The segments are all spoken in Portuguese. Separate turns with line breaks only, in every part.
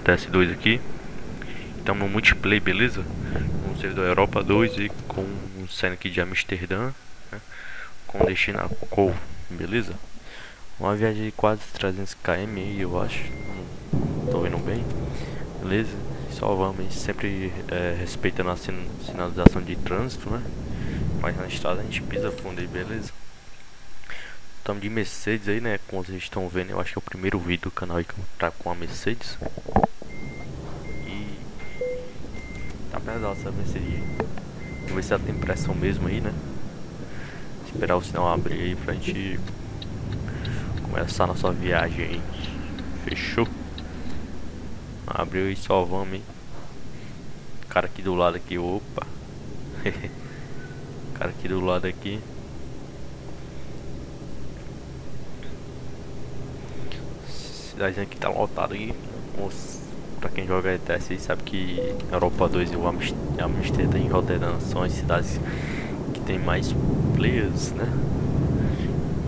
GTS 2 aqui. Estamos no multiplayer, beleza? No servidor Europa 2 e com um cena aqui de Amsterdã, né? com destino a Col, beleza? Uma viagem de quase 300 km aí, eu acho. Tô vendo bem, beleza? Só vamos sempre é, respeitando a sinalização de trânsito, né? Mas na estrada a gente pisa fundo aí, beleza? Estamos de Mercedes aí, né? Como vocês estão vendo, eu acho que é o primeiro vídeo do canal aí que trago com a Mercedes. E tá pesado essa Mercedes. Vamos ver se ela tem pressão mesmo aí, né? Esperar o sinal abrir aí pra gente começar a nossa viagem aí. Fechou? Abriu e só vamos, hein? Cara aqui do lado aqui, opa. Cara aqui do lado aqui. Cidadezinha aqui tá lotado aí. Pra quem joga ETS aí sabe que Europa 2 e o Amsterdã em Rotterdam são as cidades que tem mais players, né?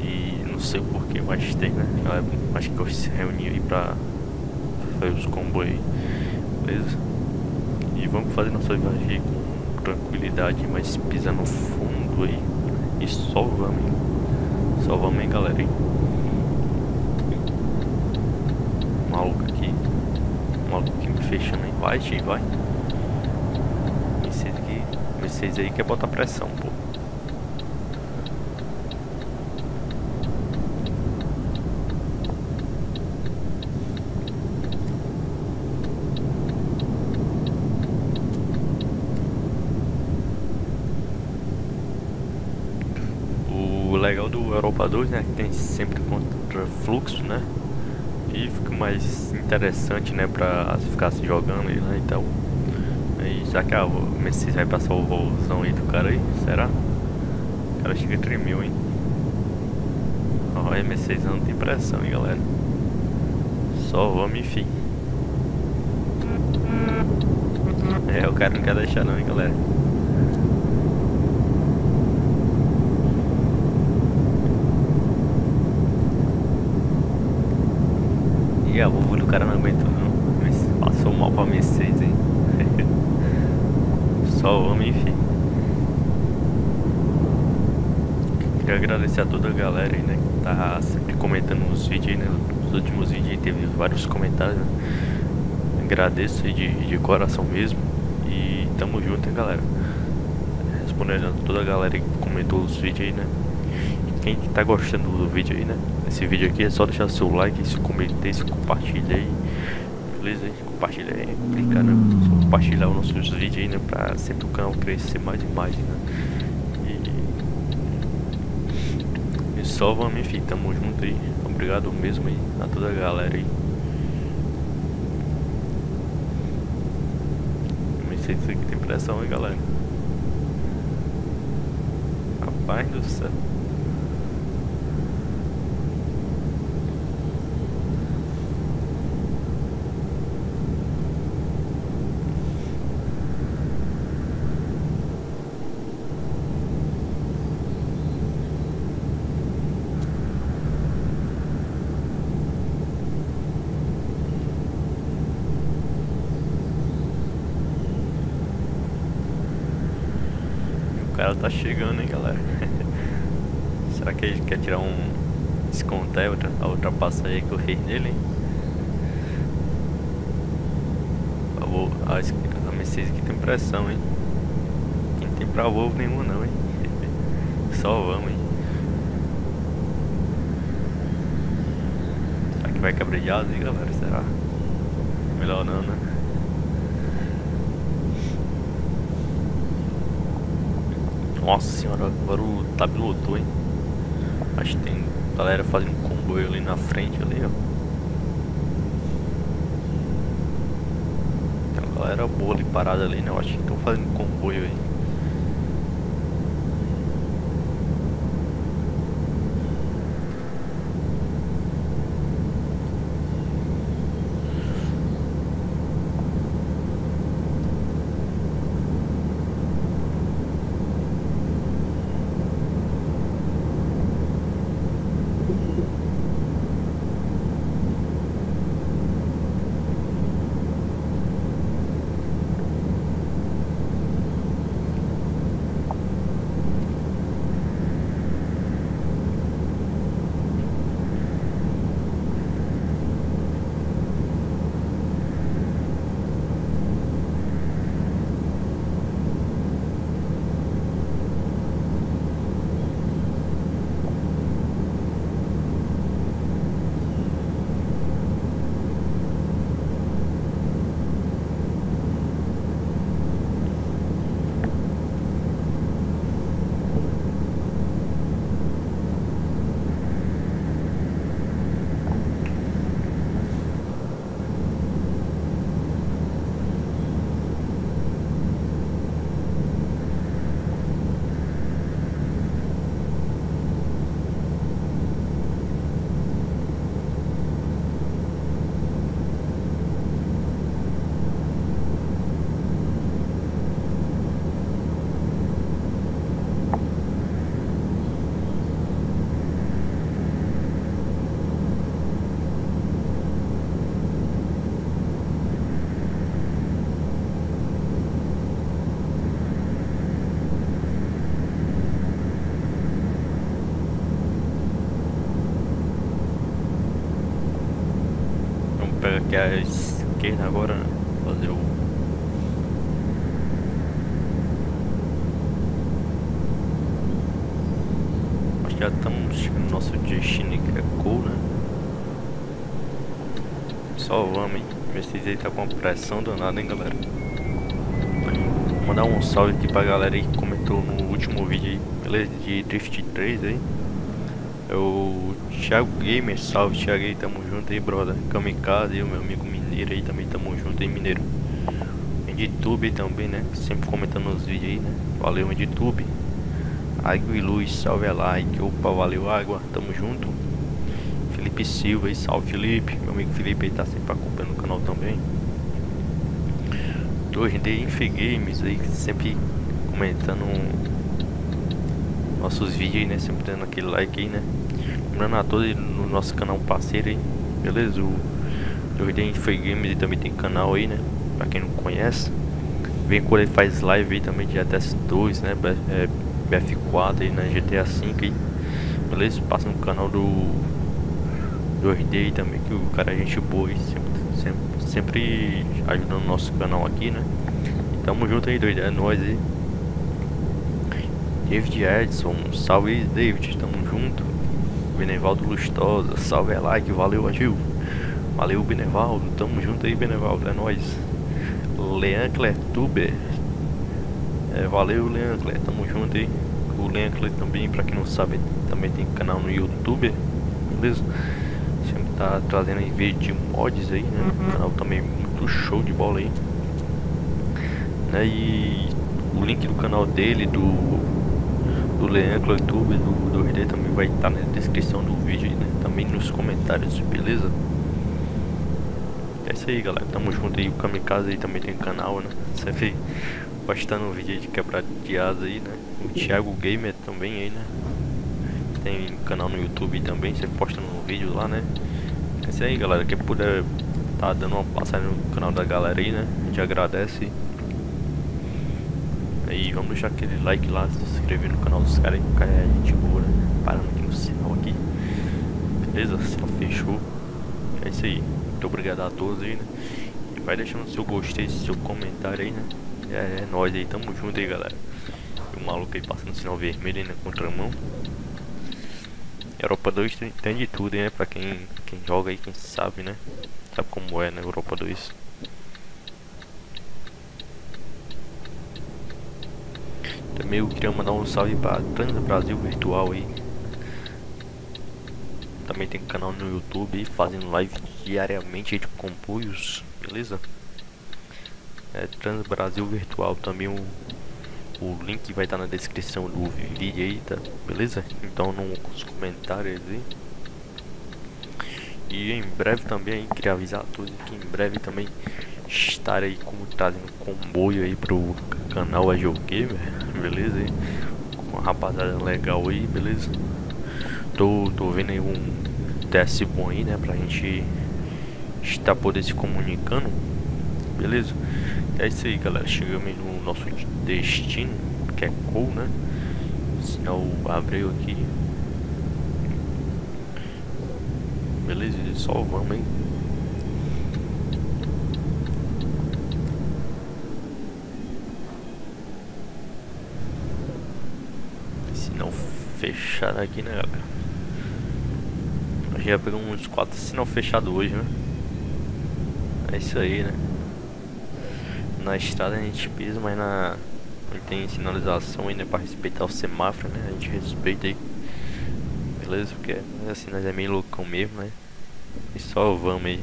E não sei porquê, mas tem, né? Acho que eu se reuni aí pra fazer os combos aí, beleza? E vamos fazer nossa viagem com tranquilidade, mas pisando no fundo aí. E só vamos, hein? Só vamos, hein, galera, hein? Maluco aqui. Um maluco aqui me fechando aí. Vai, G, vai. Mercedes aqui. Mercedes aí quer botar pressão, pô. O legal do Europa 2, né, que tem sempre contra fluxo, né? E fica mais interessante, né, pra ficar se jogando aí, né, então... Aí, já que a Mercedes vai passar o vôozão aí do cara aí, será? O cara chega a tremeu, hein? Ó, a Mercedes não tem pressão, hein, galera? Só vamos, enfim. É, o cara não quer deixar não, hein, galera? A vulva do cara não aguentou não. Passou mal pra Mercedes, hein? Só homem, enfim. Queria agradecer a toda a galera aí, né? Que tá sempre comentando nos vídeos aí, né? Nos últimos vídeos aí teve vários comentários, né? Agradeço aí de, de coração mesmo. E tamo junto, hein, galera? Respondendo a toda a galera que comentou os vídeos aí, né? Quem tá gostando do vídeo aí, né? Esse vídeo aqui é só deixar seu like, se comentar, se compartilhar aí. Beleza? Compartilha aí, clicar, né? Só compartilhar os nossos vídeos aí, né? Pra sempre o canal crescer mais e mais, né? E, e só vamos, enfim, tamo junto aí. Obrigado mesmo aí a toda a galera aí. Não sei se tem pressão aí, galera. Rapaz do céu. Cara tá chegando, hein, galera. Será que ele quer tirar um desconto outra, a outra passa aí que eu fiz nele, hein? Favor, a, Mercedes aqui tem pressão, hein? Quem tem pra Volvo nenhum não, hein? Só vamos, hein? Será que vai cabrejar aí, galera? Será? Melhor não, né? Nossa senhora, agora o tab lotou, hein? Acho que tem galera fazendo comboio ali na frente ali, ó. Tem uma galera boa ali parada ali, né? Eu acho que estão fazendo comboio aí. Que é a esquerda agora, né? Fazer o já estamos chegando no nosso destino que é cool, né? Só vamos, hein? Vocês aí tá com uma pressão danada, hein, galera? Vou mandar um salve aqui pra galera que comentou no último vídeo aí, beleza? De Drift 3 aí. É o Thiago Gamer, salve Thiago aí, tamo junto aí, brother. Kamikaze e o meu amigo Mineiro aí também, tamo junto aí, Mineiro. Editube também, né? Sempre comentando nos vídeos aí, né? Valeu, Editube. Água e Luz, salve a like. Opa, valeu, Água, tamo junto. Felipe Silva aí, salve Felipe. Meu amigo Felipe aí tá sempre acompanhando o canal também. Hoje em Infigames aí, sempre comentando nossos vídeos aí, né? Sempre dando aquele like aí, né? Lembrando a todos no nosso canal parceiro aí, beleza? O Hoje em Infigames aí também tem canal aí, né? Pra quem não conhece. Vem quando ele faz live aí também de ATS 2, né? É, BF4 aí na GTA 5 aí. Beleza? Passa no canal do do RD aí também, que o cara é gente boa e sempre, sempre, sempre ajudando o nosso canal aqui, né? Tamo junto aí, doido, é nóis aí. David Edson, salve David, tamo junto. Benevaldo Lustosa, salve é like, valeu Agil. Valeu Benevaldo, tamo junto aí Benevaldo, é nóis. Leancler Tuber, é, valeu Leancler, tamo junto aí. O Leancler também, pra quem não sabe, também tem canal no YouTube, beleza? tá trazendo aí vídeo de mods aí, né? Uhum. canal também muito show de bola aí. Né? E o link do canal dele, do do Leandro YouTube, do, do RD também vai estar tá na descrição do vídeo aí, né? Também nos comentários, beleza? É isso aí galera, tamo junto aí, o Kamikaze aí também tem canal, né? Sempre postando um vídeo de quebrar de asa aí, né? O Thiago Gamer também aí, né? Tem canal no YouTube também, você posta no vídeo lá, né? É isso aí, galera. Quem puder tá dando uma passagem no canal da galera aí, né? A gente agradece. Vamos deixar aquele like lá, se inscrever no canal dos caras aí, que é gente boa, né? Parando aqui no sinal aqui. Beleza? Só fechou. É isso aí. Muito obrigado a todos aí, né? E vai deixando seu gostei, seu comentário aí, né? É, é nóis aí, tamo junto aí, galera. E o maluco aí passando sinal vermelho aí na contramão. Europa 2 tem, tem de tudo, né? Pra quem, quem joga aí, quem sabe, né? Sabe como é né? Europa 2. Também eu queria mandar um salve pra Trans Brasil Virtual aí. Também tem canal no YouTube aí, fazendo live diariamente de compulhos, beleza? É Trans Brasil Virtual também um o link vai estar na descrição do vídeo aí, tá? Beleza? Então nos comentários aí. E em breve também queria avisar a todos que em breve também estarei como trazendo comboio aí pro canal a Gamer, beleza? Com uma rapaziada legal aí, beleza? Tô, tô vendo aí um teste bom aí, né? Pra gente estar poder se comunicando, beleza? É isso aí, galera. Chegamos no nosso destino, que é cool, né? Sinal abriu aqui. Beleza, só vamos, hein? Sinal fechado aqui, né, galera? A gente já pegou uns 4 sinal fechado hoje, né? É isso aí, né? na estrada a gente pisa, mas na tem sinalização ainda para respeitar o semáforo, né? A gente respeita aí. Beleza? Porque assim nós é meio loucão mesmo, né? E só vamos aí.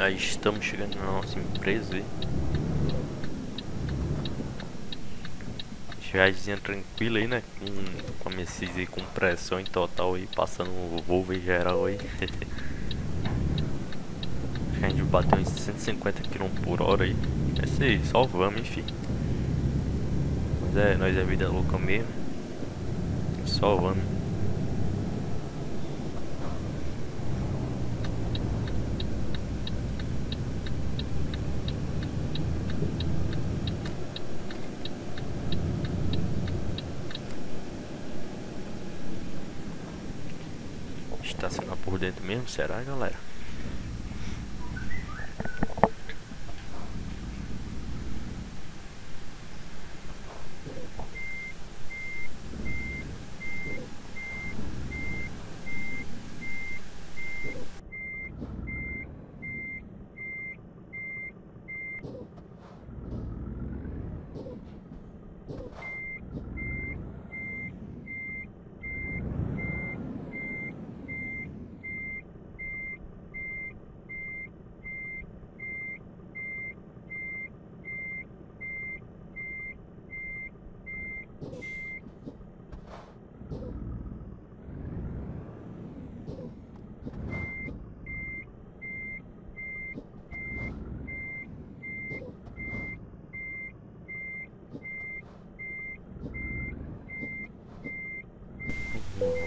Aí estamos chegando na nossa empresa aí. viagem tranquila aí, né? Com, com a Mercedes aí com pressão em total aí, passando o Volvo em geral aí. a gente bateu em 150 km por hora aí. É isso aí, só vamos, enfim. Mas é, nós é vida louca mesmo. Só vamos. Estacionar por dentro mesmo? Será, galera?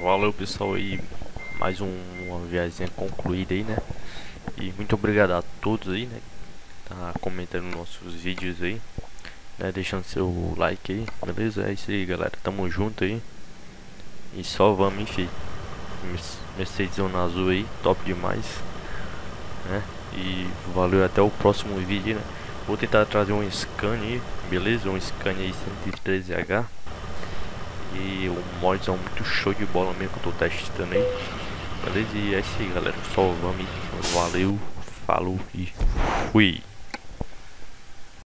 Valeu pessoal aí, mais um, uma viagem concluída aí, né? E muito obrigado a todos aí, né? Tá comentando nossos vídeos aí, né? Deixando seu like aí, beleza? É isso aí galera, tamo junto aí. E só vamos, enfim. Mercedes azul aí, top demais, né? E valeu até o próximo vídeo, né? Vou tentar trazer um scan aí, beleza? Um scan aí 113H. E o mod é muito show de bola mesmo que eu tô testando aí. Beleza? E é isso aí, galera. Só vamos. Valeu, falou e fui.